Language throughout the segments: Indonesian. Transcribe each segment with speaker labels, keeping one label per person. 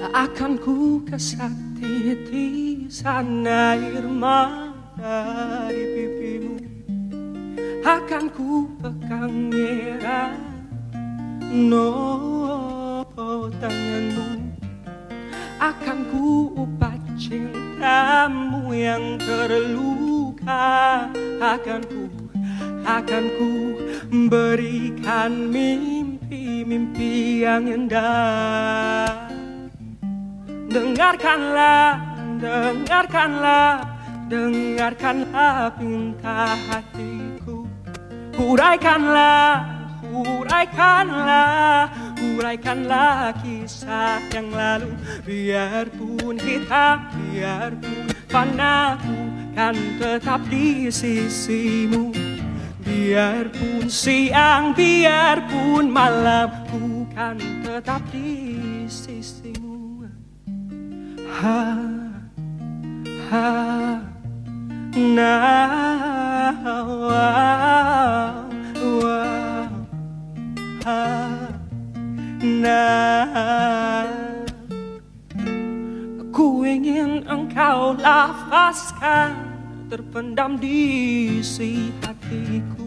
Speaker 1: akan ku kesakiti sana air mata di pipimu. Akan ku pegang erat no tanganmu. Akan ku upat cintamu yang terluka. Akan ku akan ku berikan mimpi-mimpi yang indah Dengarkanlah, dengarkanlah, dengarkanlah pinta hatiku. Huraikanlah, huraikanlah, huraikanlah kisah yang lalu. Biarpun hitam, biarpun panaku kan tetap di sisimu. Biarpun siang, biarpun malam Ku kan tetap di sisimu ha ha now wow, wow, ha now Ku ingin engkau lafazkan terpendam di isi hatiku.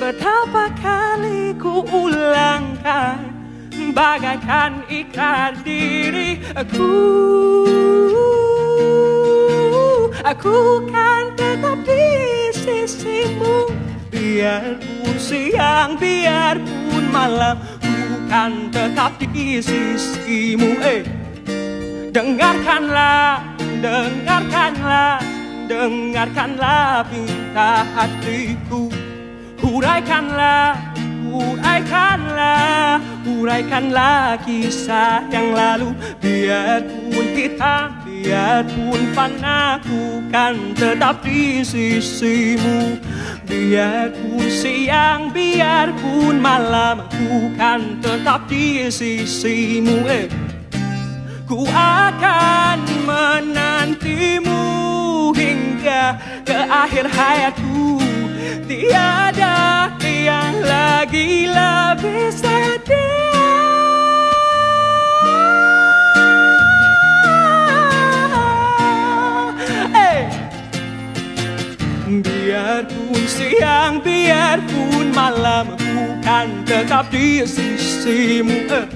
Speaker 1: Betapa kali ku ulangkan bagaikan ikrar diri aku aku kan tetap di sisimu. Biarpun siang biarpun malam ku kan tetap di sisimu. Eh dengarkanlah dengarkanlah dengarkanlah pinta hatiku. Huraikanlah Huraikanlah, huraikanlah kisah yang lalu. Biarpun kita, biarpun panaku kan tetap di sisimu. Biarpun siang, biarpun malam Ku kan tetap di sisimu. Eh. Ku akan menantimu hingga ke akhir hayatku. Tiada yang lagi lebih setia. Biarpun siang, biarpun malam Ku kan tetap di sisimu eh.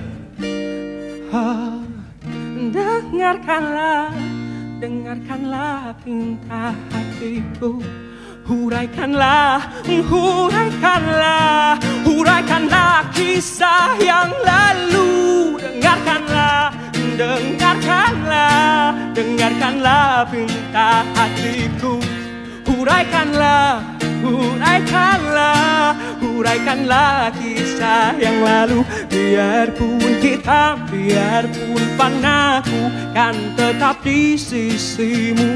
Speaker 1: ah, Dengarkanlah, dengarkanlah pinta hatiku Huraikanlah, huraikanlah, huraikanlah kisah yang lalu. Dengarkanlah, dengarkanlah, dengarkanlah pinta hatiku. Huraikanlah, huraikanlah, huraikanlah kisah yang lalu. Biarpun kita, biarpun panaku kan tetap di sisimu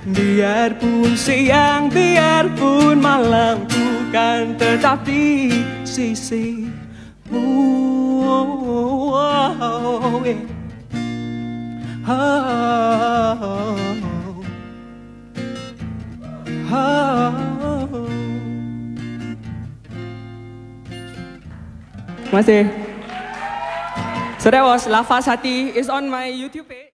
Speaker 1: Biarpun siang, biarpun malam Ku kan tetap di sisimu. So that was Lafaz Hati is on my YouTube page.